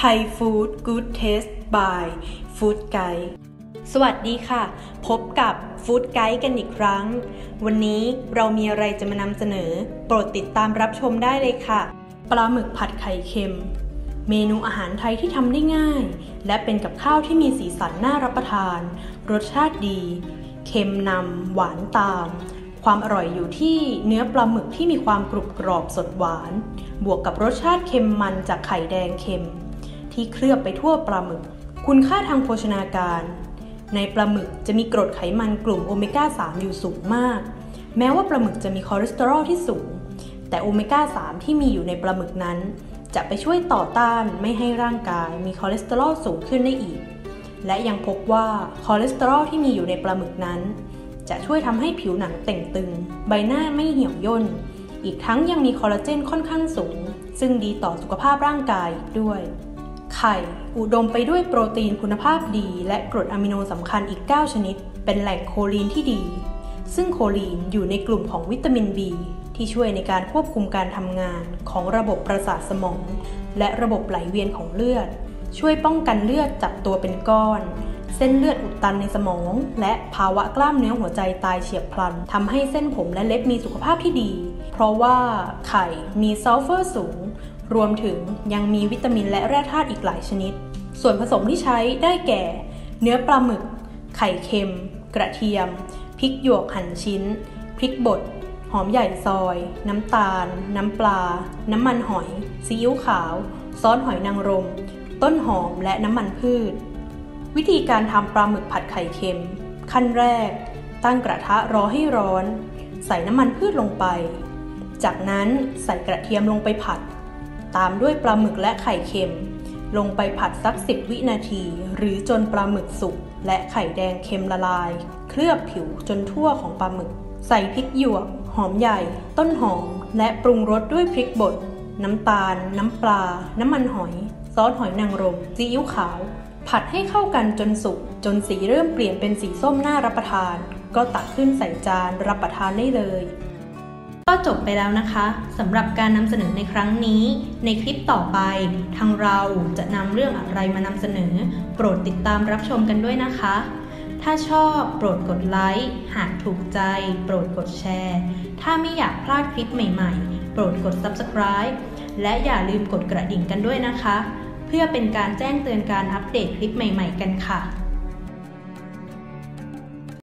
ไทยฟู้ดกู๊ดเทสบายฟู้ดไกด์สวัสดีค่ะ พบกับฟู้ดไกด์กันอีกครั้ง วันนี้เรามีอะไรจะมานำเสนอ โปรดติดตามรับชมได้เลยค่ะ ปลาหมึกผัดไข่เค็ม เมนูอาหารไทยที่ทำได้ง่าย และเป็นกับข้าวที่มีสีสันน่ารับประทาน รสชาติดี เค็มนำหวานตาม ความอร่อยอยู่ที่เนื้อปลาหมึกที่มีความกรุบกรอบสดหวาน บวกกับรสชาติเค็มมันจากไข่แดงเค็ม ที่เคลือบไปทั่วปลาหมึก คุณค่าทางโภชนาการ ในปลาหมึกจะมีกรดไขมันกลุ่มโอเมก้า 3 อยู่สูงมาก แม้ว่าปลาหมึกจะมีคอเลสเตอรอลที่สูง แต่โอเมก้า 3 ที่มีอยู่ในปลาหมึกนั้น จะไปช่วยต่อต้านไม่ให้ร่างกายมีคอเลสเตอรอลสูงขึ้นได้อีก และยังพบว่าคอเลสเตอรอลที่มีอยู่ในปลาหมึกนั้น จะช่วยทำให้ผิวหนังเต่งตึง ใบหน้าไม่เหี่ยวย่นอีกทั้งยังมีคอลลาเจนค่อนข้างสูง ซึ่งดีต่อสุขภาพร่างกายด้วย ไข่อุดมไปด้วยโปรตีนคุณภาพดี และกรดอะมิโนสำคัญอีก 9 ชนิด เป็นแหล่งโคลีนที่ดี ซึ่งโคลีนอยู่ในกลุ่มของวิตามิน B ที่ช่วยในการควบคุมการทำงานของระบบประสาทสมอง และระบบไหลเวียนของเลือด ช่วยป้องกันเลือดจับตัวเป็นก้อน เส้นเลือดอุดตันในสมอง และภาวะกล้ามเนื้อหัวใจตายเฉียบพลันทำให้เส้นผมและเล็บมีสุขภาพที่ดี เพราะว่าไข่มีซัลเฟอร์สูง รวมถึงยังมีวิตามินและแร่ธาตุอีกหลายชนิด ส่วนผสมที่ใช้ได้แก่ เนื้อปลาหมึก ไข่เค็ม กระเทียม พริกหยวกหั่นชิ้น พริกบด หอมใหญ่ซอย น้ำตาล น้ำปลา น้ำมันหอย ซีอิ๊วขาว ซอสหอยนางรม ต้นหอมและน้ำมันพืช วิธีการทำปลาหมึกผัดไข่เค็ม ขั้นแรก ตั้งกระทะรอให้ร้อน ใส่น้ำมันพืชลงไป จากนั้นใส่กระเทียมลงไปผัด ตามด้วยปลาหมึกและไข่เค็ม ลงไปผัดสัก 10 วินาที หรือจนปลาหมึกสุกและไข่แดงเค็มละลาย เคลือบผิวจนทั่วของปลาหมึก ใส่พริกหยวก หอมใหญ่ ต้นหอม และปรุงรสด้วยพริกบด น้ำตาล น้ำปลา น้ำมันหอย ซอสหอยนางรมซีอิ๊วขาว ผัดให้เข้ากันจนสุก จนสีเริ่มเปลี่ยนเป็นสีส้มน่ารับประทาน ก็ตักขึ้นใส่จานรับประทานได้เลย ก็จบไปแล้วนะคะสำหรับการนำเสนอในครั้งนี้ ในคลิปต่อไป ทางเราจะนำเรื่องอะไรมานำเสนอ โปรดติดตามรับชมกันด้วยนะคะ ถ้าชอบโปรดกดไลค์หากถูกใจ โปรดกดแชร์ ถ้าไม่อยากพลาดคลิปใหม่ๆ โปรดกด subscribe และอย่าลืมกดกระดิ่งกันด้วยนะคะ เพื่อเป็นการแจ้งเตือนการอัปเดตคลิปใหม่ ๆ กันค่ะ